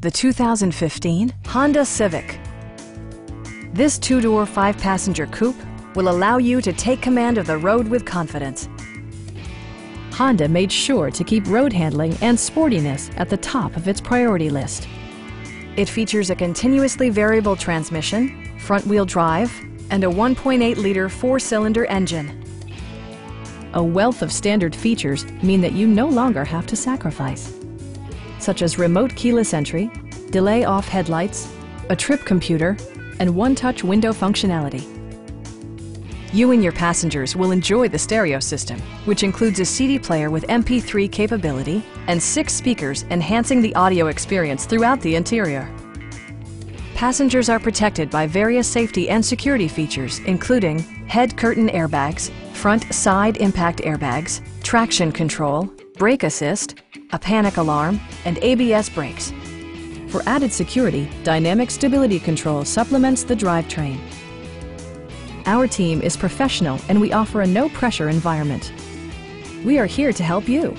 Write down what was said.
the 2015 Honda Civic. This two-door, five-passenger coupe will allow you to take command of the road with confidence. Honda made sure to keep road handling and sportiness at the top of its priority list. It features a continuously variable transmission, front-wheel drive, and a 1.8-liter four-cylinder engine. A wealth of standard features mean that you no longer have to sacrifice, such as remote keyless entry, delay off headlights, a trip computer, and one-touch window functionality. You and your passengers will enjoy the stereo system, which includes a CD player with MP3 capability and six speakers enhancing the audio experience throughout the interior. Passengers are protected by various safety and security features, including head curtain airbags, front side impact airbags, traction control, brake assist, a panic alarm, and ABS brakes. For added security, Dynamic Stability Control supplements the drivetrain. Our team is professional and we offer a no-pressure environment. We are here to help you.